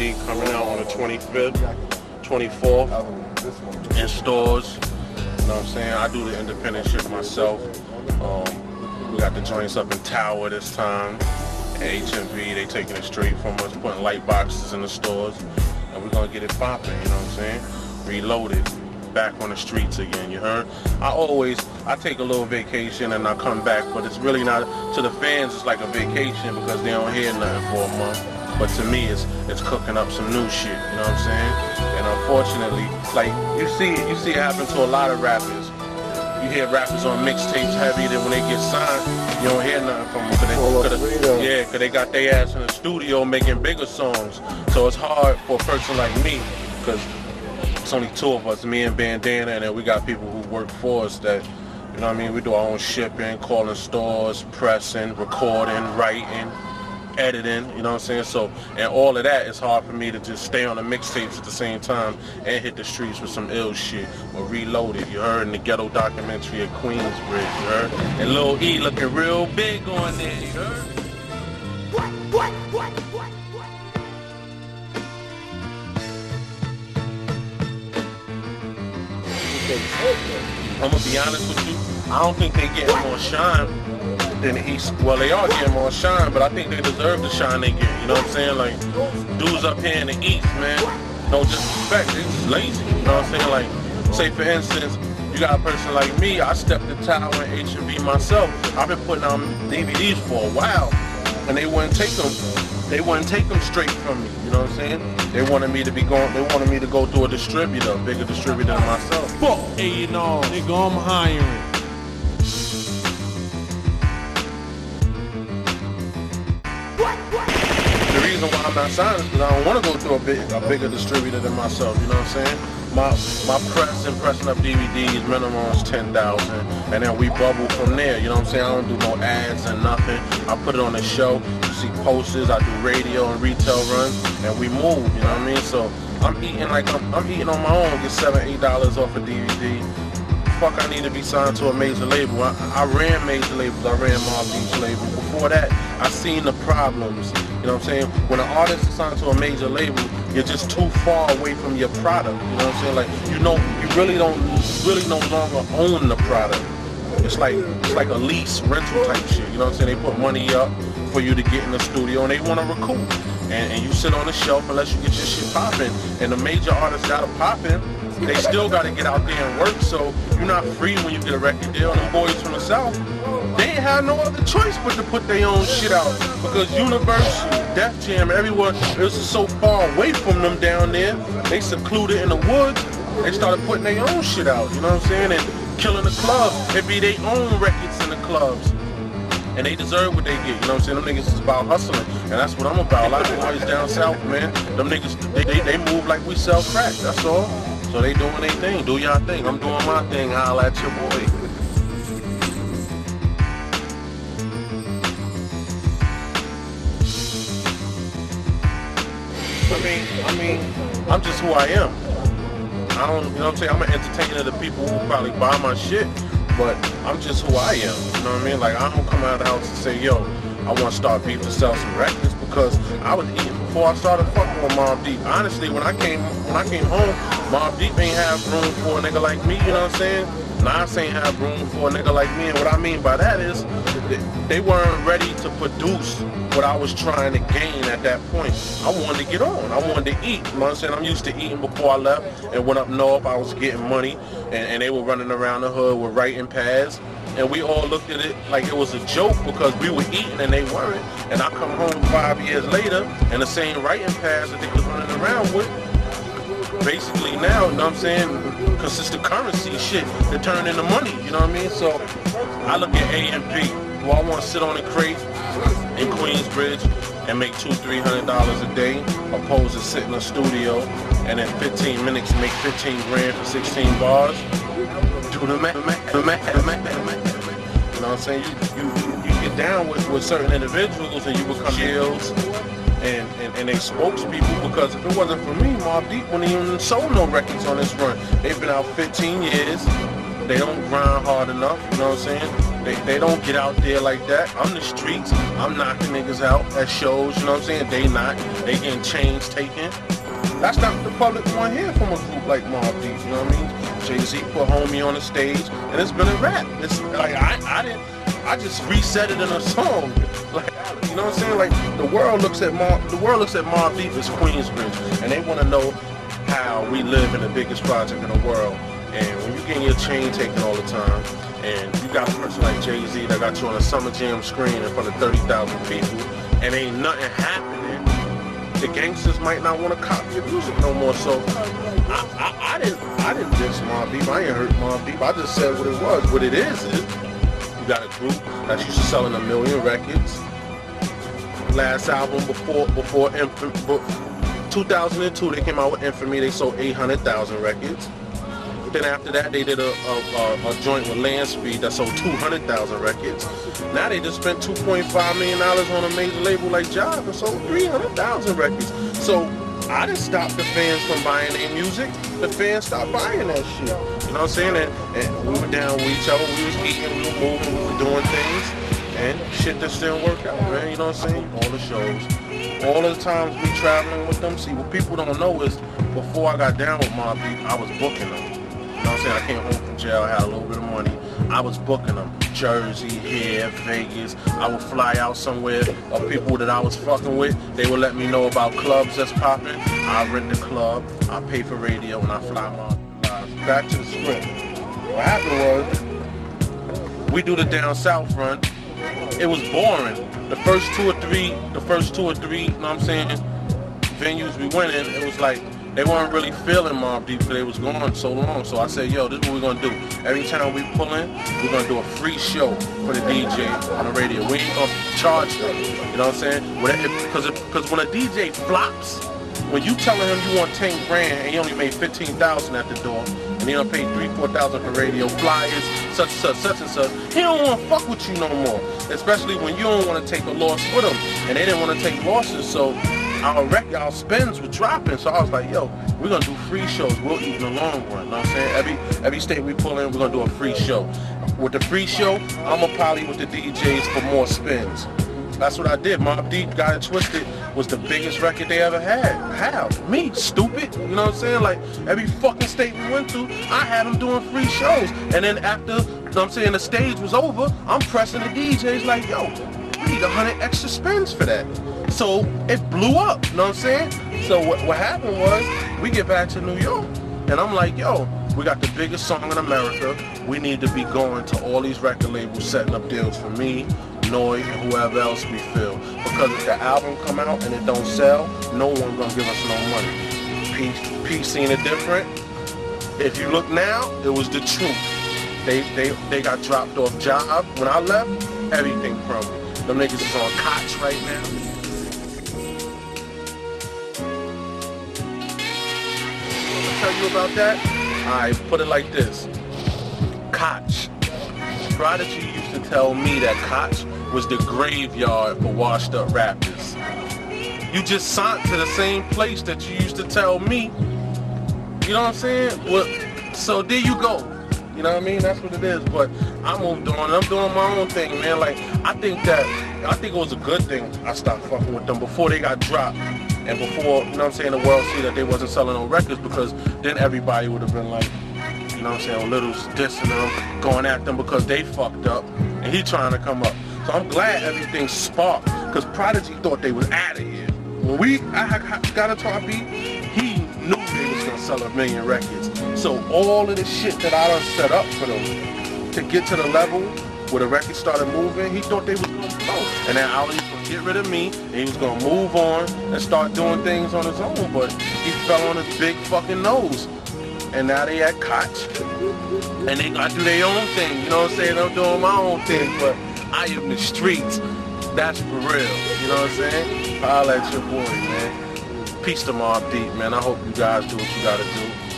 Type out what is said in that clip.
Coming out on the 25th, 24th in stores. You know what I'm saying? I do the independent shit myself. Um, we got the joints up in Tower this time. HMV, they taking it straight from us, putting light boxes in the stores. And we're gonna get it popping, you know what I'm saying? Reloaded back on the streets again, you heard? I always, I take a little vacation and I come back, but it's really not, to the fans it's like a vacation because they don't hear nothing for a month. But to me, it's it's cooking up some new shit, you know what I'm saying? And unfortunately, like, you see it, you see it happen to a lot of rappers. You hear rappers on mixtapes heavy, then when they get signed, you don't hear nothing from them. Cause they, cause yeah, because they got their ass in the studio making bigger songs. So it's hard for a person like me, because it's only two of us, me and Bandana, and then we got people who work for us that, you know what I mean, we do our own shipping, calling stores, pressing, recording, writing, editing, you know what I'm saying? So, and all of that is hard for me to just stay on the mixtapes at the same time and hit the streets with some ill shit or reload it. You heard in the ghetto documentary at Queensbridge, you heard? And Lil E looking real big on there, you heard? I'm gonna be honest with you. I don't think they getting more shine than the East. Well, they are getting more shine, but I think they deserve the shine they get. You know what I'm saying? Like dudes up here in the East, man. No disrespect, they just lazy. You know what I'm saying? Like, say for instance, you got a person like me. I stepped to Tower and HMV myself. I've been putting out DVDs for a while, and they wouldn't take them. They wouldn't take them straight from me. You know what I'm saying? They wanted me to be going. They wanted me to go through a distributor, a bigger distributor than myself. Fuck A&R, nigga, I'm hiring. Reason why I'm not signed is because I don't want to go through a, big, a bigger distributor than myself. You know what I'm saying? My my press and pressing up DVDs minimum is ten thousand, and then we bubble from there. You know what I'm saying? I don't do no ads and nothing. I put it on the show. You see posters. I do radio and retail runs, and we move. You know what I mean? So I'm eating like I'm, I'm eating on my own. Get seven, eight dollars off a DVD fuck I need to be signed to a major label. I, I ran major labels, I ran Mobb Deep's label. Before that, I seen the problems. You know what I'm saying? When an artist is signed to a major label, you're just too far away from your product. You know what I'm saying? Like you know, you really don't, really no longer own the product. It's like it's like a lease rental type shit. You know what I'm saying? They put money up for you to get in the studio and they want to recoup. And, and you sit on the shelf unless you get your shit popping. And the major artists that are popping, they still got to get out there and work. So you're not free when you get a record deal. And them boys from the south, they ain't had no other choice but to put their own shit out because Universal, Def Jam, everywhere is so far away from them down there. They secluded in the woods. They started putting their own shit out. You know what I'm saying? And killing the clubs. It be their own records in the clubs. And they deserve what they get, you know what I'm saying? Them niggas is about hustling, and that's what I'm about. A lot of boys down south, man, them niggas, they, they, they move like we sell crack, that's all. So they doing their thing, do y'all thing. I'm doing my thing, holla at your boy. I mean, I mean, I'm just who I am. I don't, you know what I'm saying? I'm an entertainer to people who probably buy my shit, but I'm just who I am. You know what I mean? Like, I don't come out of the house and say, yo, I want to start beef to sell some records because I was eating before I started fucking with Mobb Deep. Honestly, when I came when I came home, Mobb Deep ain't have room for a nigga like me, you know what I'm saying? Nas ain't have room for a nigga like me, and what I mean by that is they, weren't ready to produce what I was trying to gain at that point. I wanted to get on. I wanted to eat. You know what I'm saying? I'm used to eating before I left and went up north. I was getting money and, and they were running around the hood with writing pads. And we all looked at it like it was a joke because we were eating and they weren't. And I come home five years later and the same writing pads that they was running around with basically now, you know what I'm saying, consistent currency shit to turn into money, you know what I mean? So I look at A and B. Do I want to sit on a crate in Queensbridge and make two, three hundred dollars a day, opposed to sit in a studio and in 15 minutes make 15 grand for 16 bars? Do the math, the math, the math, the math. You know what I'm saying? You, you, you get down with, with certain individuals and you become shields and, and, and they spokespeople because if it wasn't for me, Mobb Deep wouldn't even sold no records on this run. They've been out 15 years. They don't grind hard enough, you know what I'm saying? They, they don't get out there like that. I'm the streets. I'm knocking niggas out at shows, you know what I'm saying? They not. They getting chains taken. That's not what the public want to hear from a group like Mobb Deep, you know what I mean? Jay-Z put Homie on the stage, and it's been a rap. It's like, I, I didn't, I just reset it in a song. Like, you know what I'm saying? Like, the world looks at Mobb, the world looks at Mobb Deep as Queensbridge, and they want to know how we live in the biggest project in the world. And when you getting your chain taken all the time, and you got a person like Jay-Z that got you on a Summer Jam screen in front of 30,000 people, and ain't nothing happening, the gangsters might not want to copy your music no more. So I, I, didn't diss Mobb Deep. I ain't hurt Mobb Deep. I just said what it was. What it is is you got a group that's used to selling a million records. Last album before before Infamy, 2002 they came out with Infamy. They sold 800,000 records. Then after that, they did a, a, a, a joint with Land Speed that sold 200,000 records. Now they just spent 2.5 million dollars on a major label like Jive and sold 300,000 records. So I didn't stop the fans from buying their music. The fans stopped buying that shit. You know what I'm saying? And, and we were down with each other. We was eating, we were moving, we were doing things. And shit just didn't work out, man. You know what I'm saying? All the shows. All the times we traveling with them. See, what people don't know is before I got down with Mobb Deep, I was booking them. You know what I'm saying? I came home from jail, I had a little bit of money. I was booking them. Jersey, here, Vegas. I would fly out somewhere of people that I was fucking with. They would let me know about clubs that's popping. I rent the club, I pay for radio, and I fly my live. Back to the script. What happened was, we do the down south run. It was boring. The first two or three, the first two or three, you know what I'm saying, venues we went in, it was like, they weren't really feeling Mobb Deep because they was gone so long. So I said, yo, this is what we're gonna do. Every time we pull in, we're gonna do a free show for the DJ on the radio. We ain't gonna charge them. You know what I'm saying? Because because when a DJ flops, when you telling him you want 10 grand and he only made 15,000 at the door, and he don't pay three, four thousand for radio flyers, such and such, such and such, he don't want to fuck with you no more. Especially when you don't want to take a loss with him, and they didn't want to take losses. So our rec, our spins were dropping. So I was like, yo, we're gonna do free shows. We'll eat in the long run. You know what I'm saying? Every every state we pull in, we're gonna do a free show. With the free show, I'ma poly with the DJs for more spins. That's what I did. Mobb Deep Got It Twisted was the biggest record they ever had. How? Me, stupid. You know what I'm saying? Like every fucking state we went to, I had them doing free shows. And then after, you know what I'm saying, the stage was over, I'm pressing the DJs like, yo, need a hundred extra spins for that. So it blew up, you know what I'm saying? So what, what happened was, we get back to New York, and I'm like, yo, we got the biggest song in America. We need to be going to all these record labels, setting up deals for me, Noyd, whoever else we feel. Because if the album come out and it don't sell, no one gonna give us no money. P, P seen it different. If you look now, it was the truth. They they they got dropped off job. When I left, everything crumbled. Them niggas is on Koch right now. tell you about that? I put it like this. Koch. Prodigy used to tell me that Koch was the graveyard for washed up rappers. You just signed to the same place that you used to tell me. You know what I'm saying? Well, so there you go. You know what I mean? That's what it is. But I moved on. I'm doing my own thing, man. Like I think that I think it was a good thing I stopped fucking with them before they got dropped. And before, you know what I'm saying, the world see that they wasn't selling no records because then everybody would have been like, you know what I'm saying, Little's dissing them, going at them because they fucked up and he trying to come up. So I'm glad everything sparked because Prodigy thought they was out of here. When we I got a top beat, sell a million records. So all of the shit that I done set up for them to get to the level where the record started moving, he thought they was gonna go. And then Ali was gonna get rid of me, and he was gonna move on and start doing things on his own, but he fell on his big fucking nose. And now they at Koch. And they gotta do their own thing, you know what I'm saying? I'm doing my own thing, but I am the streets. That's for real, you know what I'm saying? I'll let your boy, man. Peace to Mobb Deep, man. I hope you guys do what you gotta do.